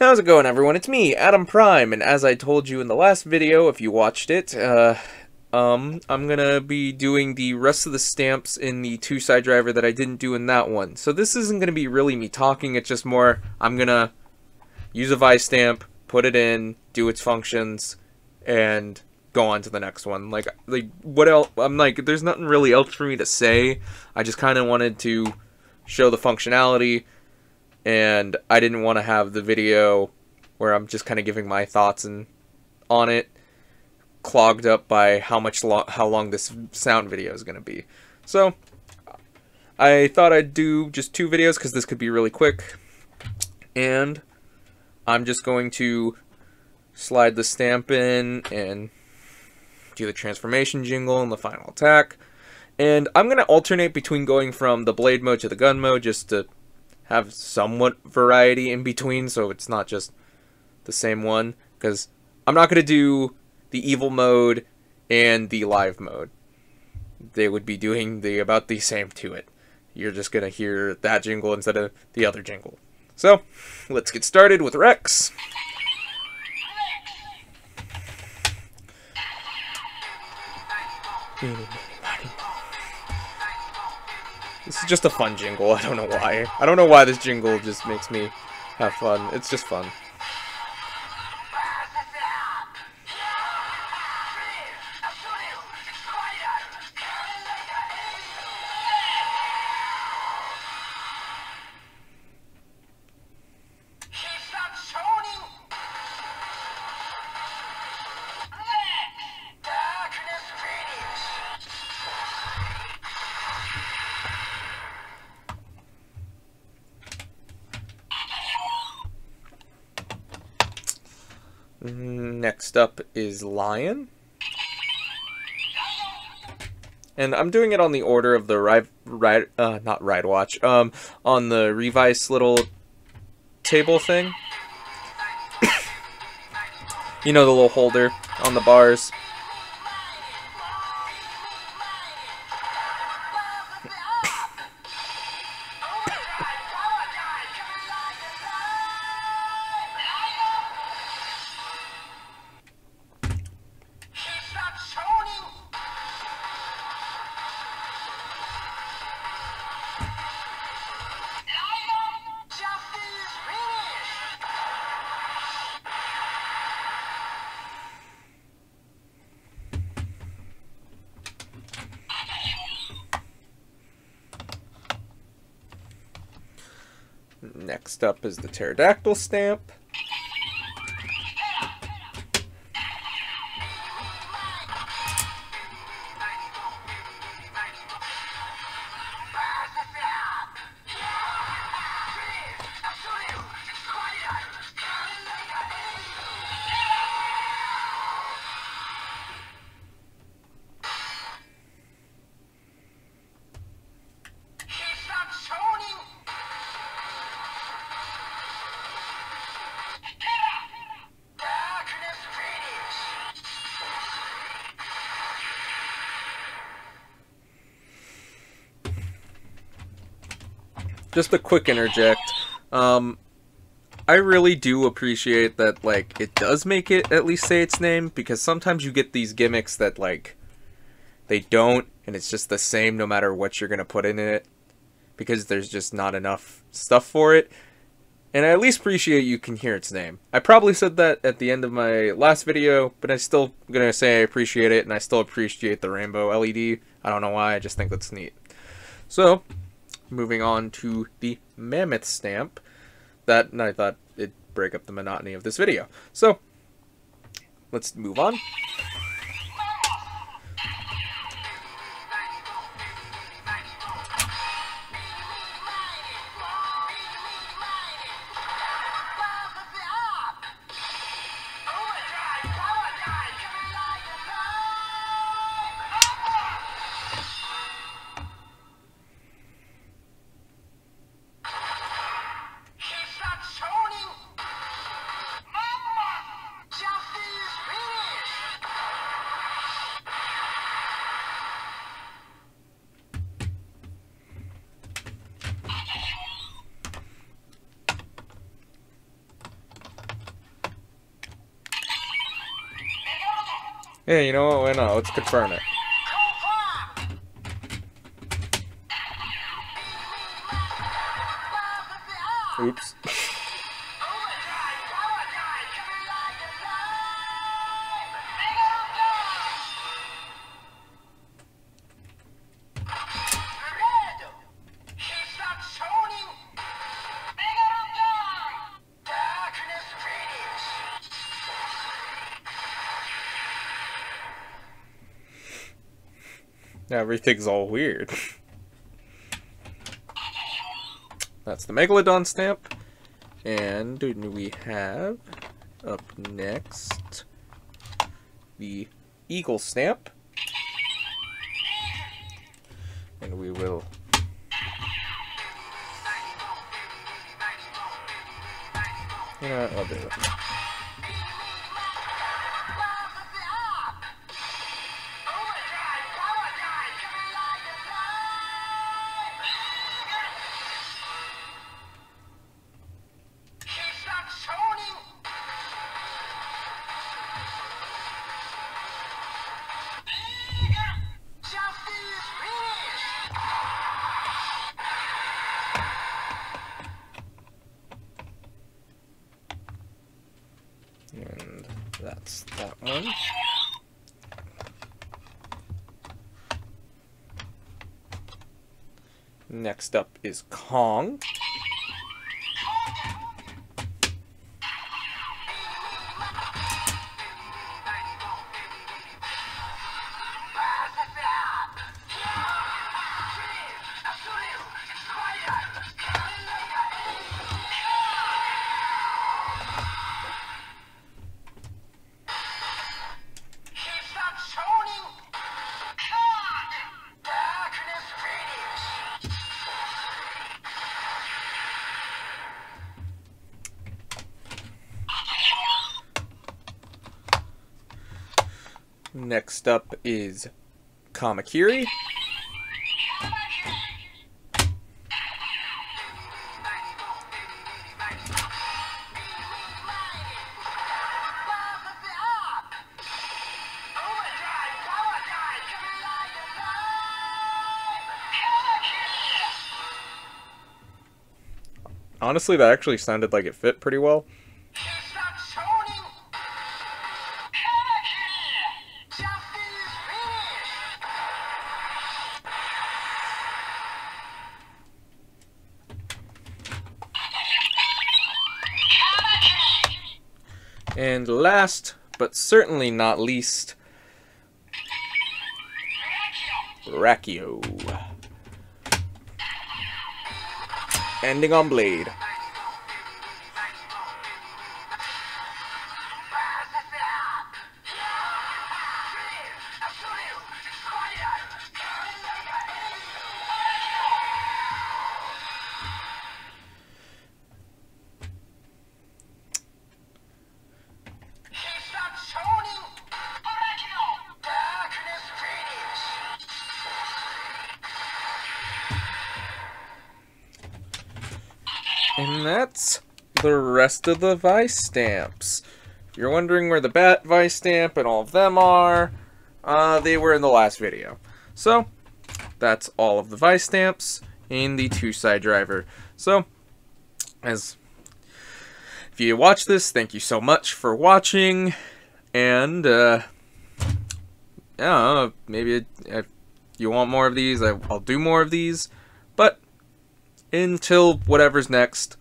How's it going everyone? It's me, Adam Prime, and as I told you in the last video, if you watched it, uh, um, I'm gonna be doing the rest of the stamps in the two-Sidriver that I didn't do in that one. So this isn't gonna be really me talking, it's just more, I'm gonna use a Vistamp, put it in, do its functions, and go on to the next one. Like, like what else? I'm like, there's nothing really else for me to say. I just kind of wanted to show the functionality and I didn't want to have the video where I'm just kind of giving my thoughts and on it clogged up by how much lo how long this sound video is going to be. So I thought I'd do just two videos because this could be really quick. And I'm just going to slide the stamp in and do the transformation jingle and the final attack. And I'm going to alternate between going from the blade mode to the gun mode just to have somewhat variety in between so it's not just the same one because I'm not going to do the evil mode and the live mode. They would be doing the about the same to it. You're just going to hear that jingle instead of the other jingle. So, let's get started with Rex. This is just a fun jingle. I don't know why. I don't know why this jingle just makes me have fun. It's just fun. Next up is Lion. And I'm doing it on the order of the ride, ride uh, not ride watch, um, on the Revice little table thing. you know, the little holder on the bars. Next up is the pterodactyl stamp. Just a quick interject. Um, I really do appreciate that, like, it does make it at least say its name, because sometimes you get these gimmicks that, like, they don't, and it's just the same no matter what you're going to put in it, because there's just not enough stuff for it. And I at least appreciate you can hear its name. I probably said that at the end of my last video, but I'm still gonna say I appreciate it, and I still appreciate the rainbow LED. I don't know why, I just think that's neat. So, moving on to the mammoth stamp that I thought it'd break up the monotony of this video. So let's move on. Yeah, you know what? Why not? Let's confirm it. Oops. Everything's all weird. That's the Megalodon stamp. And we have up next the Eagle stamp. And we will you know I'll do it. That's that one. Next up is Kong. Next up is Kamakiri. Honestly, that actually sounded like it fit pretty well. And last, but certainly not least, Brachio. Ending on Blade. That's the rest of the Vistamps. If you're wondering where the Bat Vistamp and all of them are, uh, they were in the last video. So, that's all of the Vistamps in the two-Sidriver. So, as if you watch this, thank you so much for watching, and, uh, yeah, maybe if you want more of these, I'll do more of these, but until whatever's next,